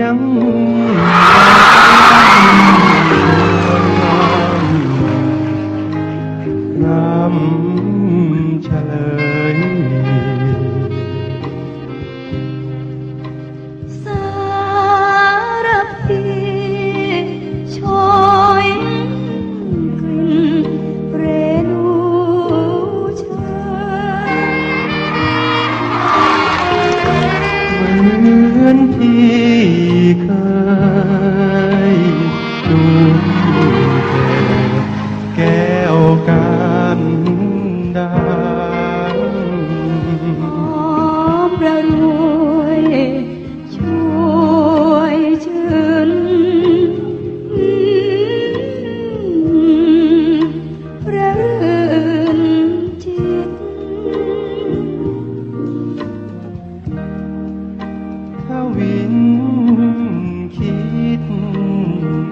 nhắm Nam อนที่เคย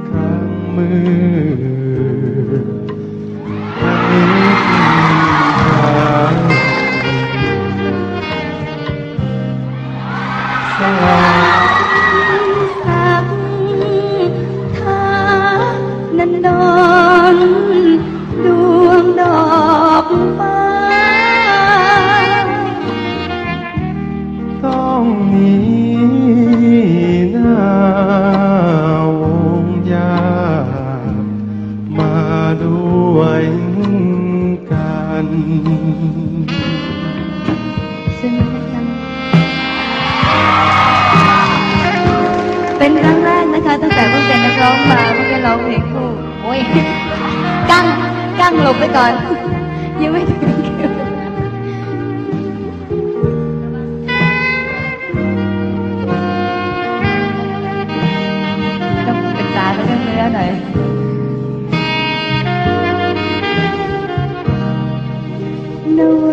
ครั้งมือ เป็นครั้งแรกนะคะ ตั้งแต่เพิ่งเป็นนักร้องมาเพิ่งได้ร้องเพลงคู่โอ้ยกั้งกั้งหลบไปก่อน ยังไม่ถึงคิวต้องปรึกษาเรื่องเนื้อหน่อยนว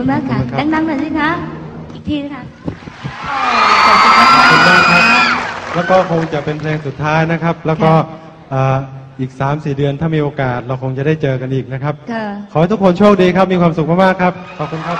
คุณมากค่ะ ขอบคุณครับ ดังๆหน่อยสิคะ อีกทีนะคะขอบคุณมากครับ แล้วก็คงจะเป็นเพลงสุดท้ายนะครับ แล้วก็อ่าอีก 3-4 เดือนถ้ามีโอกาสเราคงจะได้เจอกันอีกนะครับ ค่ะ ขอให้ทุกคนโชคดีครับ มีความสุขมากๆครับ ขอบคุณครับ